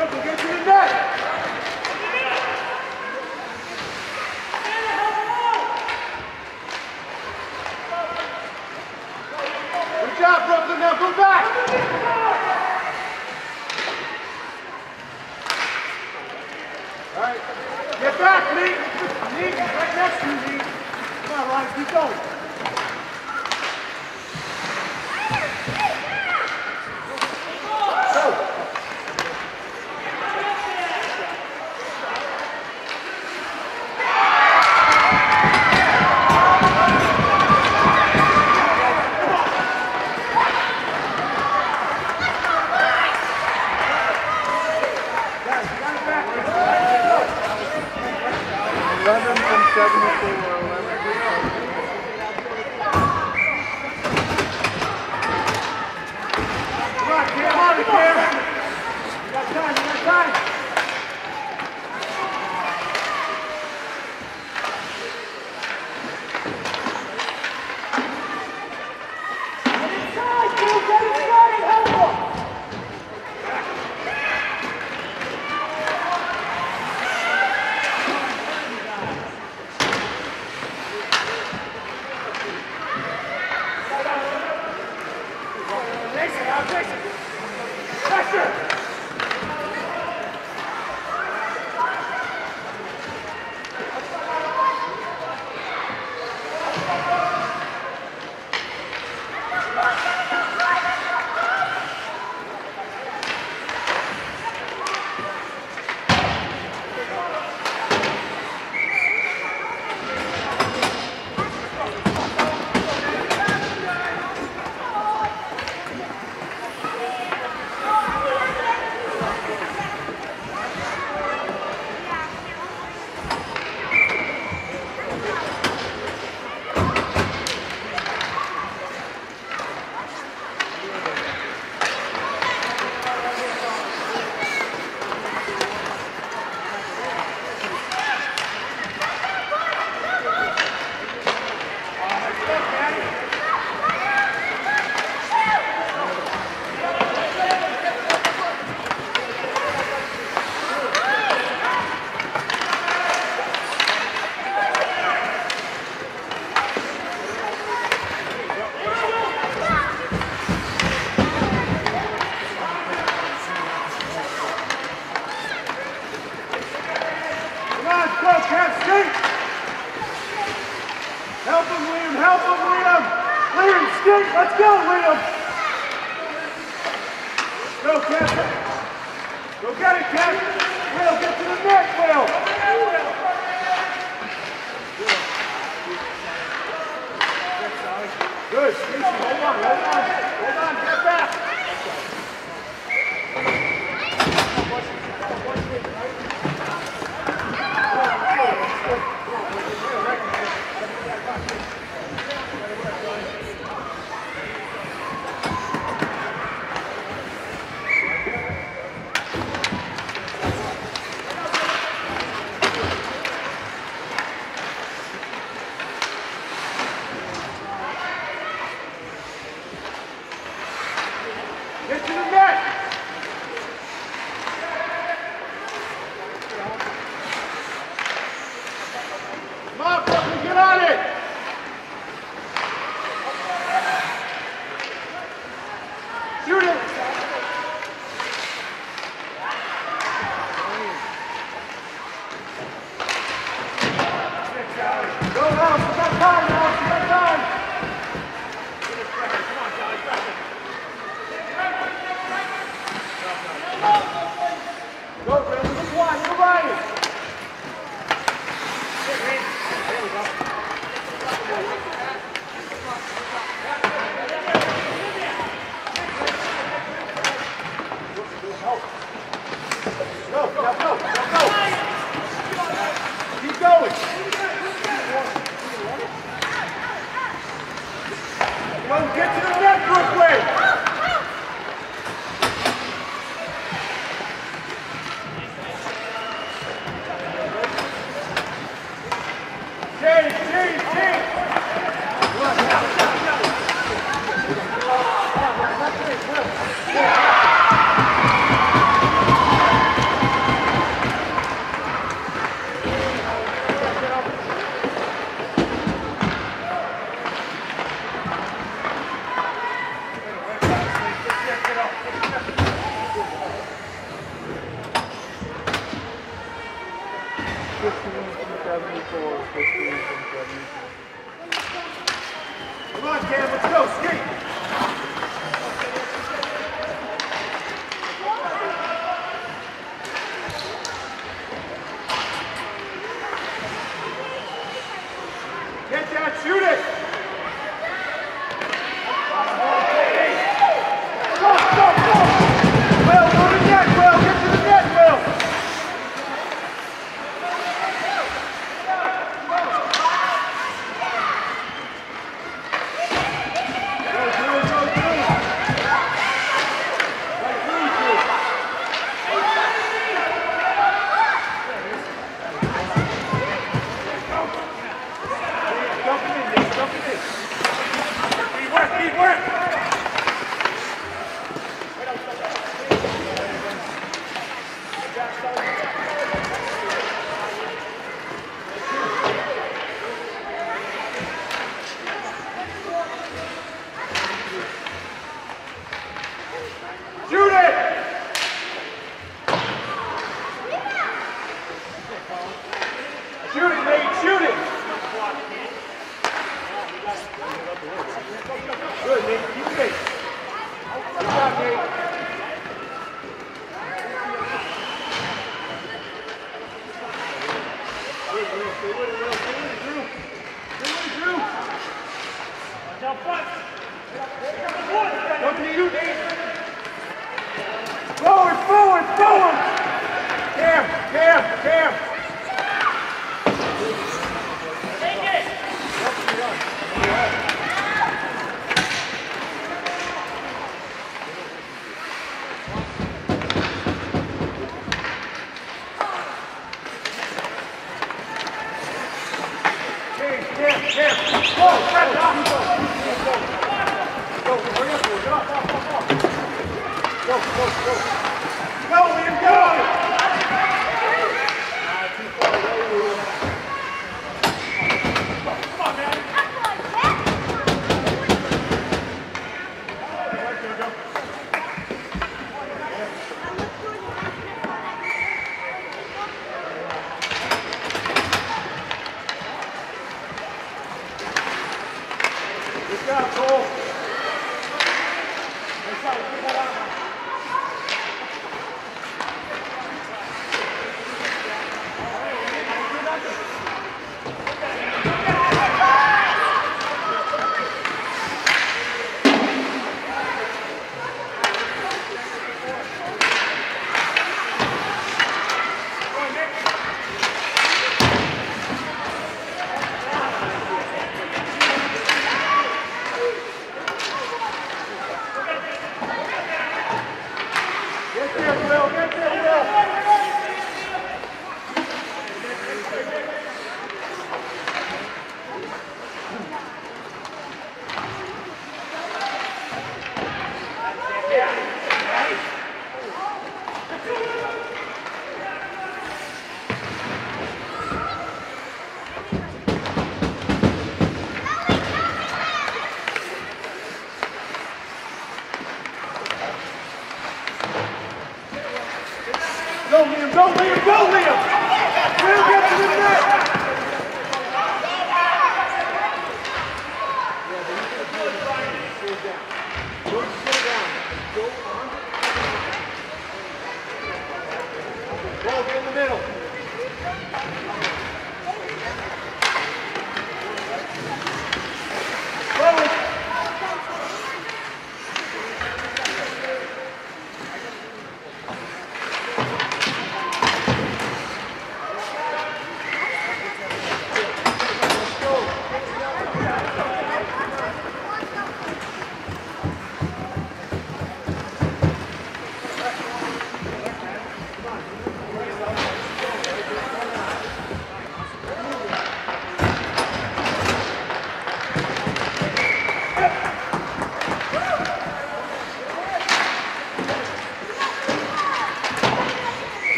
Let's go. Go, go, go! Go,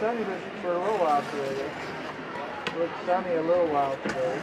sunny for a little while today. It looks sunny a little while today.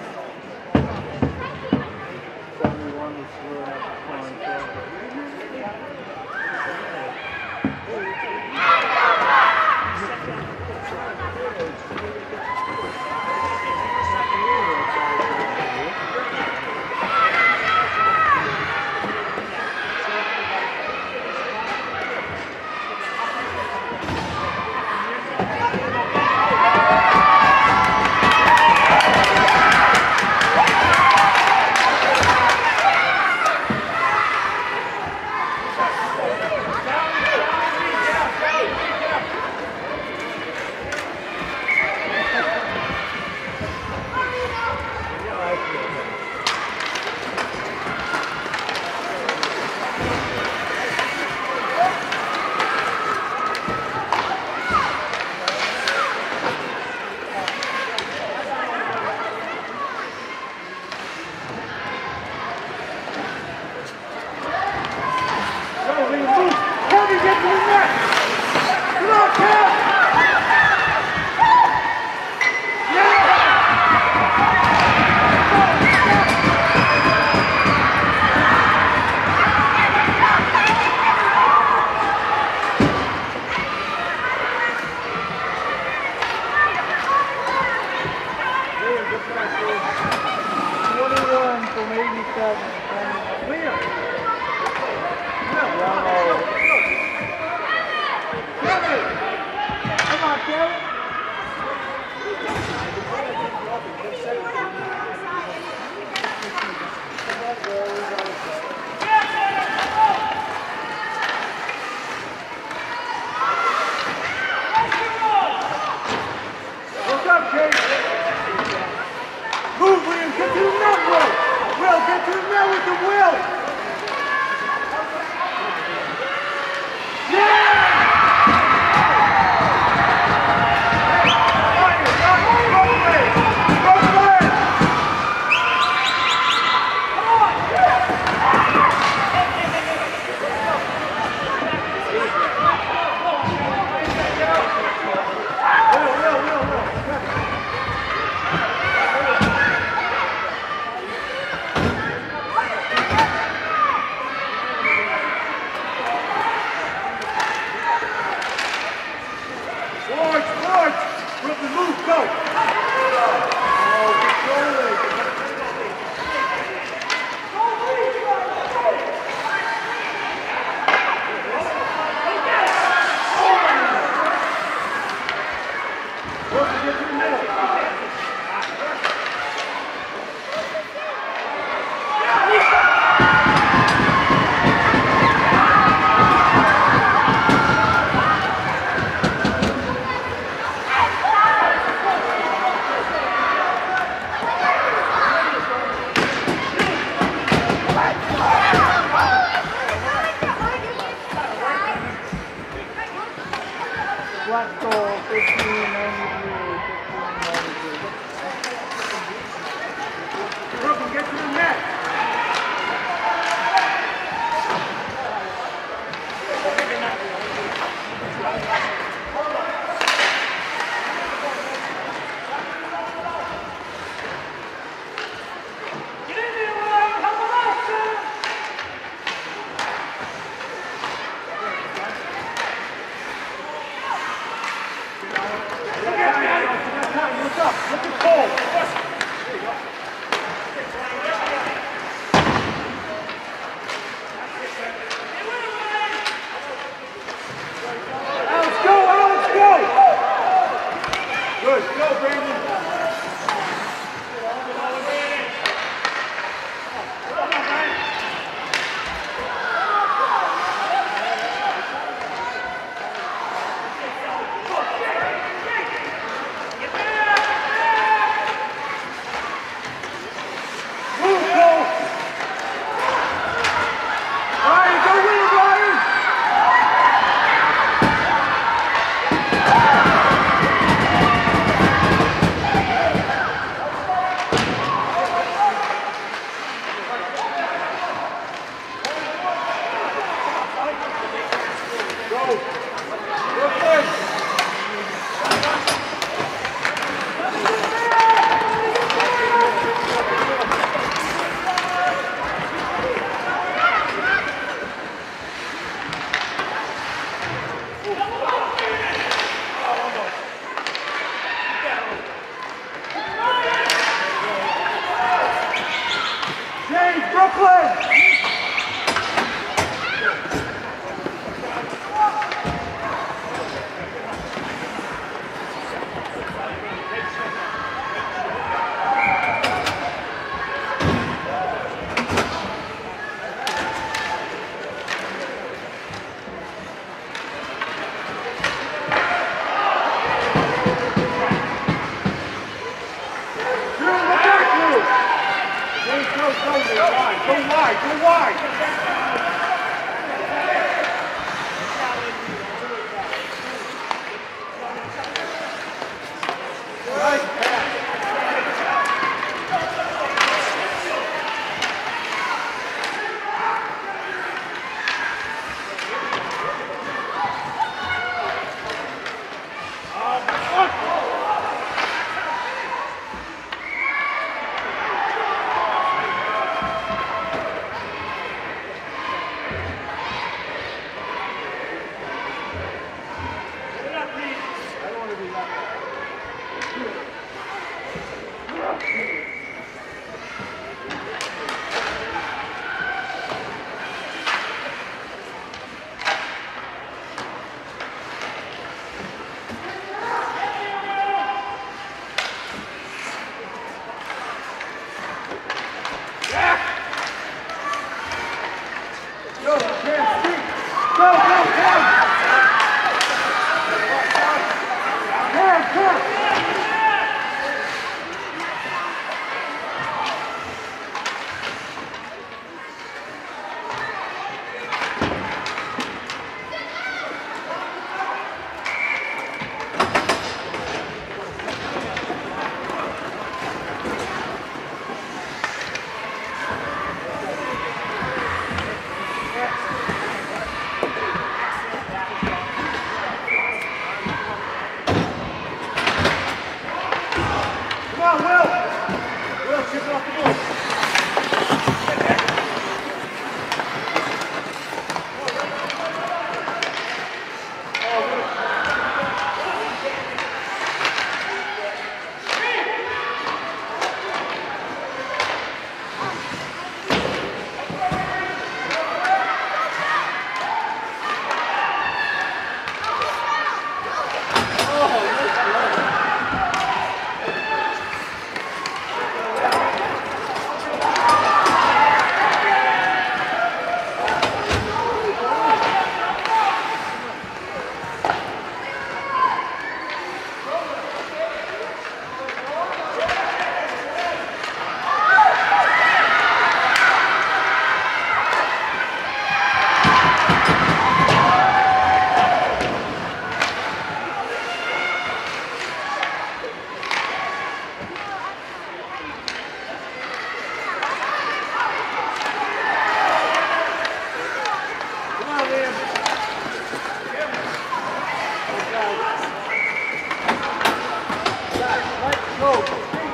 Go!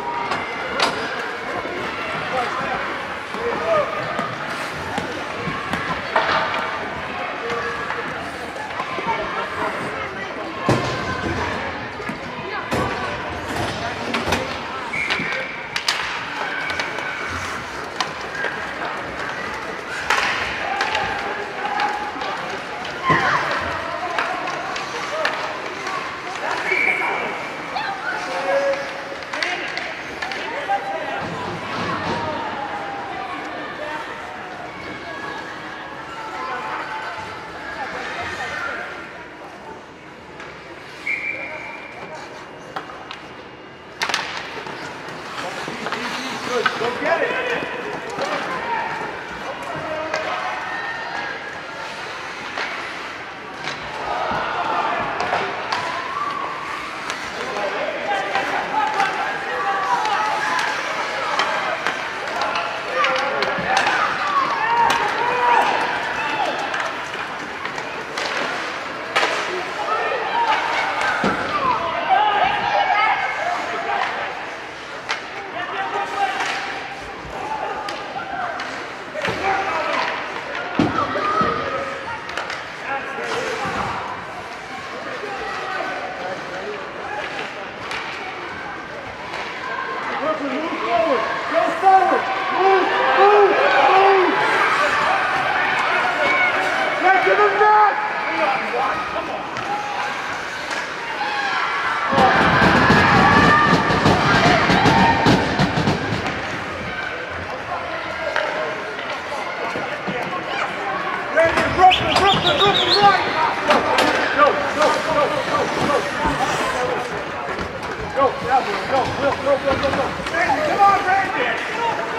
Go, go, go, go, go, go, go, go, go. Randy, come on, Randy!